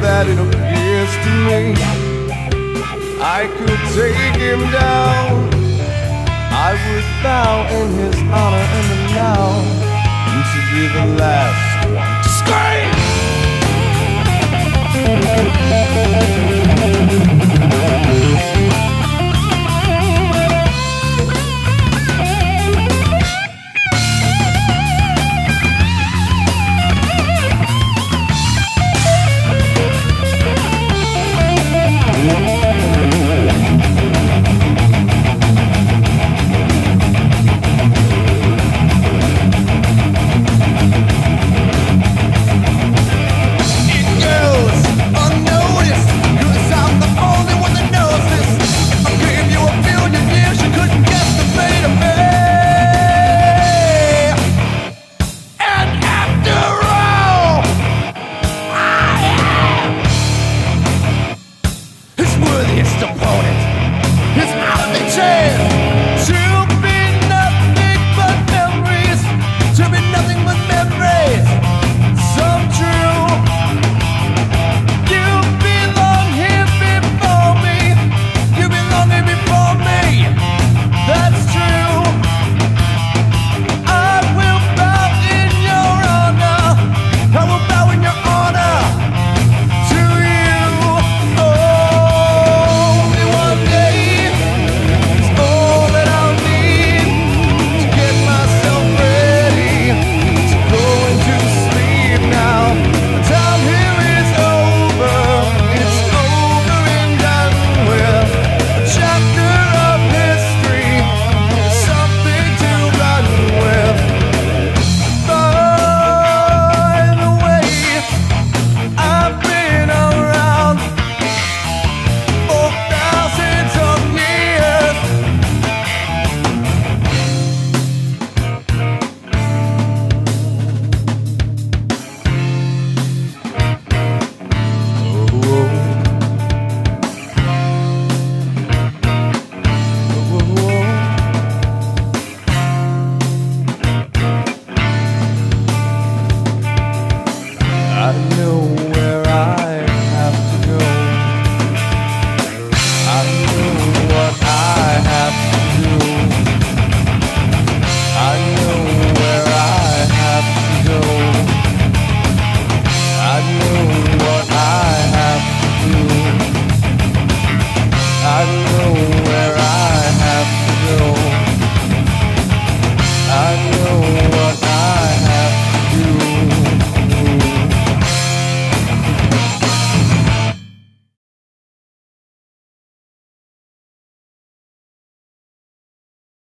that it appears to me I could take him down. I would bow in his honor and allow him to be the last one to scream.